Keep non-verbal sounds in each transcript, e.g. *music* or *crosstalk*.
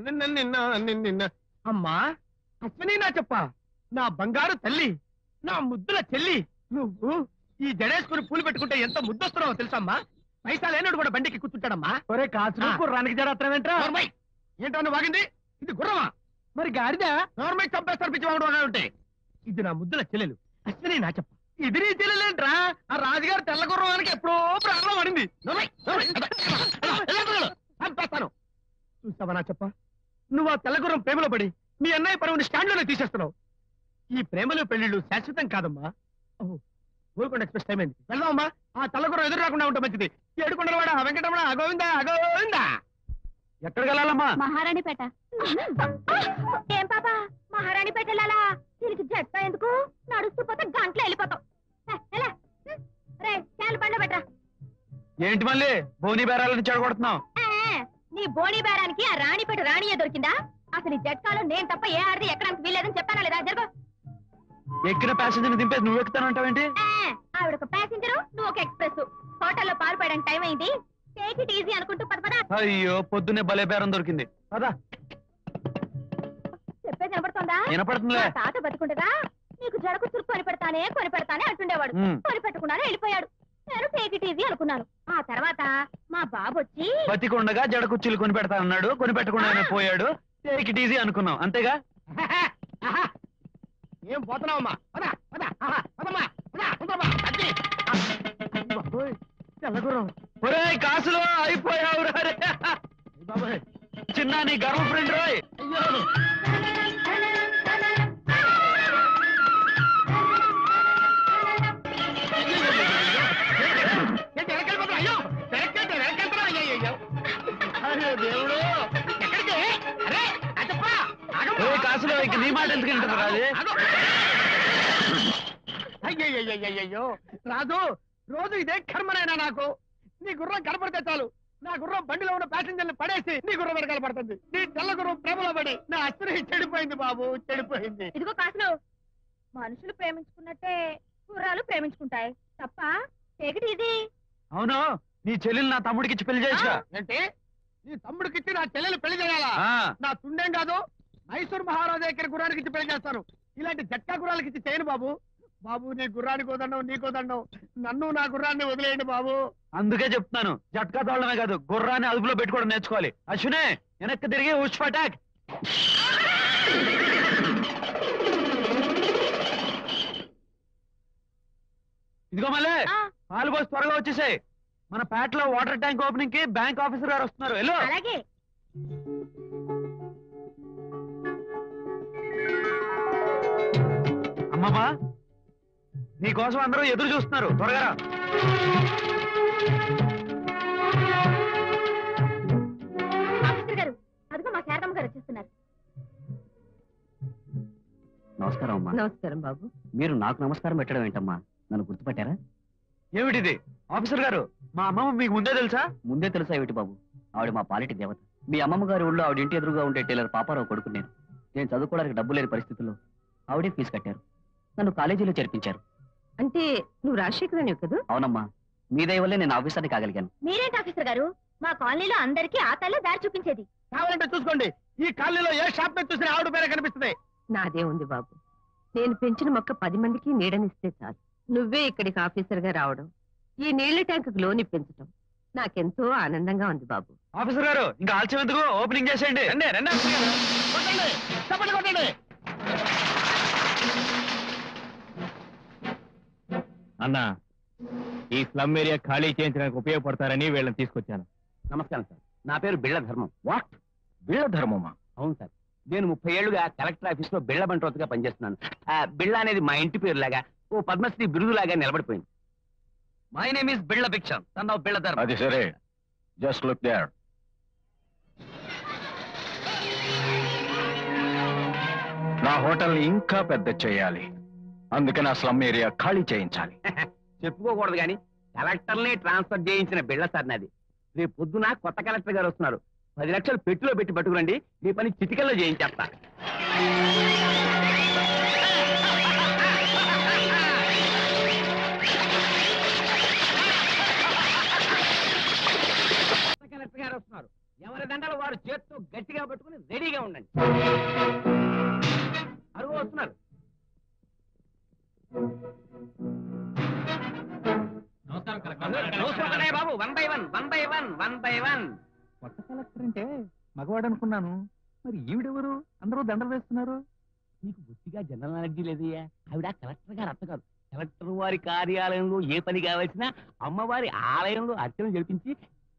నిన్న నిన్న నిన్న నిన్న. అమ్మా అశ్విని నా చెప్ప. నా బంగారు తల్లి నా ముద్దుల చెల్లి. నువ్వు ఈ జడేసుకుని పూలు పెట్టుకుంటే ఎంత ముద్దొస్తున్నావో తెలుసమ్మా? పైసా లేనోడు కూడా బండికి కూర్చుంటాడమ్మా. ఒరే కాసు ఆ. కుర్రానికి జడత్రమేంట్రా నోర్మై. ఏంటో నువ్వు వాగింది ఇది గుర్రమా? మరి గాడిద? నోర్మై చంపేస్తారు పిచ్చి వాడు ఉంటే ఇది నా ముద్దుల చెల్లెలు. అశ్విని నా చెప్ప. ఇది నీ చెల్లెలేంట్రా? ఆ రాజుగారు తెల్ల గుర్రవానికి ఎప్పుడో ప్రాణం పడింది? చంపేస్తాను. చూసావా నా చెప్ప? నువ్వు ఆ తెల్లగుర్రం ప్రేమలో పడి మీ అన్నయ్య పరువుని స్టాండ్లోనే తీసేస్తున్నావు. ఈ ప్రేమలు పెళ్ళిళ్ళు శాశ్వతం కాదమ్మా. గోల్కొండ ఎక్స్ప్రెస్ టైం అయింది. వెళ్దామమ్మా ఆ తెల్లగుర్రం ఎదురు రాకుండా ఉంటే మంచిది. ఏడుకొండలవాడ వెంకటరమణ అగోవిందా అగోవిందా ఎక్కడికి వెళ్ళాలమ్మా? మహారాణిపేట. ఏం పాప? మహారాణిపేట వెళ్ళాలా దీనికి జట్ట ఎందుకు? నడుస్తూ పోతే గంటలో వెళ్ళిపోతాం. రే క్యాన్ బండ పెట్టరా. ఏంటి మళ్ళీ? బోని బేరాలని చెడగొడుతున్నావు. నీ బోణి బేరానికి ఆ రాణిపేట రాణియే దొరికిందా? అసలు ఈ జట్కాలో నేను తప్ప ఏ ఆడది ఎక్కడానికి వీల్లేదని చెప్పానా లేదా? జరుగు. ఎక్కిన ప్యాసింజర్ దింపేసి నువ్వు ఎక్కుతానంటావేంటి ఆవిడ ఒక ప్యాసింజరు నువ్వు ఒక ఎక్స్ప్రెస్ హోటల్లో పాలు టైం అయింది. టేక్ ఇట్ ఈజీ అనుకుంటూ పద పద. అయ్యో పొద్దున్నే భలే బేరం దొరికింది. పదా. చెప్పేది వినపడుతోందా? వినపడుతుందిలే. తాత బతుకుండగా నీకు జడకు చురుకు కొని పెడతానే కొని పెడతానే అంటుండేవాడు. కొని వెళ్ళిపోయాడు. నేను టేక్ ఇట్ ఈజీ అనుకున్నాను. ఆ తర్వాత మా బాబు వచ్చి బతికుండగా జడ కుర్చీలు కొని పెడతా అన్నాడు కొని పోయాడు. టేక్ ఇట్ ఈజీ అనుకున్నాం అంతేగా? ఆహా! *laughs* ఏం పోతున్నావమ్మా ఒరేయ్ కాసులో అయిపోయావు రే. అయ్య బాబోయ్. చిన్న నీ గర్వ ఫ్రెండ్ రోయ్. అయ్యో. దేవుడు. కాసులో ఇక నీ మాట ఎందుకు వింటున్నారా. అయ్యయ్యయ్యయ్యయ్యో. రాజు రోజు ఇదే కర్మనైనా నాకు? నీ గుర్రం కనపడితే చాలు. నా గుర్రం బండిలో ఉన్న ప్యాసింజర్ని పడేసి నీ గుర్రం వెనకాల పడుతుంది. నీ తెల్ల గుర్రం ప్రేమలో పడి నా అస్త్రి చెడిపోయింది బాబు చెడిపోయింది. ఇదిగో కాసులు మనుషులు ప్రేమించుకున్నట్టే గుర్రాలు ప్రేమించుకుంటాయి. తప్ప ఈజీ అవును నీ చెల్లెలు నా తమ్ముడికి పెళ్ళి చేయొచ్చుగా ఏంటి? నీ తమ్ముడికిచ్చి నా చెల్లెలు పెళ్ళి చేయాలా? నా తుండేం కాదు మైసూర్ మహారాజా దగ్గర గుర్రానికి ఇచ్చి పెళ్ళి చేస్తాను. ఇలాంటి జట్కా గుర్రాలకి ఇచ్చి చేయను బాబు. బాబు నీ గుర్రానికి వదండం నీకు వదండం నన్ను నా గుర్రాన్ని వదిలేయండి బాబు. అందుకే చెప్తున్నాను జట్కా తోడమే కాదు గుర్రాన్ని అదుపులో పెట్టుకోవడం నేర్చుకోవాలి. అశ్వినే వెనక్కి తిరిగి ఉష్ఫ్ అటాక్ ఇదిగో మళ్ళీ ఆ, పాలు పోసి త్వరగా వచ్చేసాయి. మన పేటలో వాటర్ ట్యాంక్ ఓపెనింగ్కి బ్యాంక్ ఆఫీసర్ గారు వస్తున్నారు. వెళ్ళు. అలాగే. అమ్మమ్మా నీకోసం అందరూ ఎదురు చూస్తున్నారు. త్వరగా రా. ఆఫీసర్ గారు అదిగో మా శారదమ్మ గారు వచ్చేస్తున్నారు. నమస్కారం అమ్మా. నమస్కారం బాబు. మీరు నాకు నమస్కారం పెట్టడం ఏంటమ్మా? నన్ను గుర్తుపట్టారా? ఏమిటిది? ఆఫీసర్ గారు మా అమ్మమ్మ మీకు ముందే తెలుసా? ముందే తెలుసా ఏమిటి బాబు? ఆవిడ మా పాలిటి దేవత. మీ అమ్మమ్మ గారి ఊళ్ళో ఆవిడ ఇంటి ఎదురుగా ఉండే టైలర్ పాపారావు కొడుకు నేను. నేను చదువుకోవడానికి డబ్బు లేని పరిస్థితుల్లో ఆవిడే ఫీజు కట్టారు. నన్ను కాలేజీలో చేర్పించారు. అంటే నువ్వు రాజశేఖరాని కదా? అవునమ్మా. మీ దయ వల్లే నేను ఆఫీసర్ని కాగలిగాను. మీరేంటి ఆఫీసర్ గారు? మా కాలనీలో అందరికీ ఆ తల్లే దారి చూపించేది. కావాలంటే చూసుకోండి. ఈ కాలనీలో ఏ షాప్ మీద చూసినా ఆవిడ పేరే కనిపిస్తుంది. నాదే ఉంది బాబు. నేను పెంచిన మొక్క పది మందికి నీడనిస్తే చాలు. నువ్వే ఇక్కడికి ఆఫీసర్గా రావడం. ఈ నీళ్ళ ట్యాంక్ లోన్ ఇప్పించడం నాకెంతో ఆనందంగా ఉంది బాబు. ఆఫీసర్ గారు ఇంకా ఆలస్యం ఎందుకు? ఓపెనింగ్ చేసేయండి. రండి రండి ఆఫీసర్ గారు. కొట్టండి చప్పట్లు కొట్టండి. అన్న ఈ స్లమ్ ఏరియా ఖాళీ చేయించడానికి ఉపయోగపడతారని వీళ్ళని తీసుకొచ్చాను. నమస్కారం సార్. నా పేరు బిళ్ళ ధర్మం. వాట్ బిళ్ళ ధర్మమా? అవును సార్. నేను ముప్పై ఏళ్ళుగా కలెక్టర్ ఆఫీస్లో బిళ్ళ బంట్రోత్గా పనిచేస్తున్నాను. ఆ, బిళ్ళ అనేది మా ఇంటి పేరు లాగా ఓ పద్మశ్రీ బిరుదు లాగా నిలబడిపోయింది. మై నేమ్ ఇస్ బిళ్ళ భిక్ష తన బిళ్ళ ధర్మం అది సరే జస్ట్ లుక్ దేర్ నా హోటల్ ఇంకా పెద్ద చేయాలి. అందుకే నా స్లమ్ ఏరియా ఖాళీ చేయించాలి. *laughs* చెప్పుకోకూడదు కానీ కలెక్టర్ని ట్రాన్స్ఫర్ చేయించిన బిళ్ళ సార్ నాది. రేపు పొద్దున కొత్త కలెక్టర్ గారు వస్తున్నారు. పది లక్షలు పెట్టులో పెట్టి పట్టుకురండి మీ పని చిటికల్లో చేయించేస్తా. వస్తున్నారు. బాబు one by one one by one one by one. కొత్త కలెక్టర్ అంటే మగవాడు అనుకున్నాను. మరి ఈవిడెవరు? అందరూ దండలు వేస్తున్నారు. నీకు బుద్ధిగా జనరల్ నాలెడ్జీ లేదయ్యా ఆవిడ కలెక్టర్ గారు అత్తగారు కలెక్టర్ వారి కార్యాలయంలో ఏ పని కావాల్సినా అమ్మవారి ఆలయంలో అర్చన జరిపించి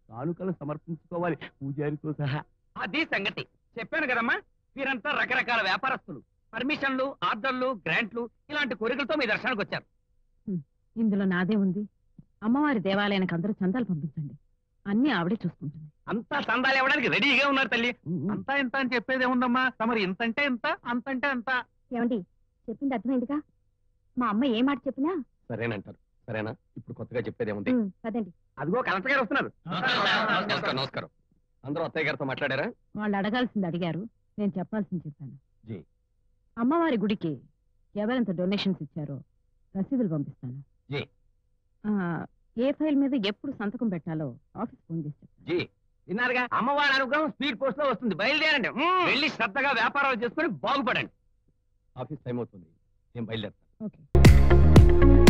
కానుకలు సమర్పించుకోవాలి. పూజారితో సహా. అది సంగతి. చెప్పాను కదమ్మా వీరంతా రకరకాల వ్యాపారస్తులు. పర్మిషన్లు ఆర్డర్లు గ్రాంట్లు ఇలాంటి కోరికలతో మీ దర్శనానికి వచ్చారు. ఇందులో నాదే ఉంది. అమ్మవారి దేవాలయానికి అందరూ చందాలు పంపించండి. అన్ని ఆవిడే చూసుకుంటుంది. అంతా సందాలు ఇవ్వడానికి రెడీగా ఉన్నారు తల్లి. అంతా ఇంత అని చెప్పేది ఏముందమ్మా? తమరు ఇంతంటే ఇంత అంతంటే అంత. ఏమండి చెప్పింది అర్థమైందిగా? మా అమ్మ ఏ మాట చెప్పినా? సరేనంటారు. సరేనా? ఇప్పుడు కొత్తగా చెప్పేది ఏముంది? పదండి. అదిగో కలెక్టర్ గారు వస్తున్నారు. నమస్కారం. నమస్కారం. అందరూ అత్తయ్య గారితో మాట్లాడారా? వాళ్ళు అడగాల్సింది అడిగారు. నేను చెప్పాల్సింది చెప్పాను. అమ్మవారి గుడికి ఎవరెంత డొనేషన్స్ ఇచ్చారో రసీదులు పంపిస్తాను. జీ. ఆ, ఏ ఫైల్ మీద ఎప్పుడు సంతకం పెట్టాలో ఆఫీస్ ఫోన్ చేసి చెప్తాను. జీ. విన్నారుగా? అమ్మవారి అనుగ్రహం స్పీడ్ పోస్ట్లో వస్తుంది. బయలుదేరండి. వెళ్ళి శ్రద్ధగా వ్యాపారాలు చేసుకుని బాగుపడండి. ఆఫీస్ టైం అవుతుంది. నేను బయలుదేరుతాను. ఓకే.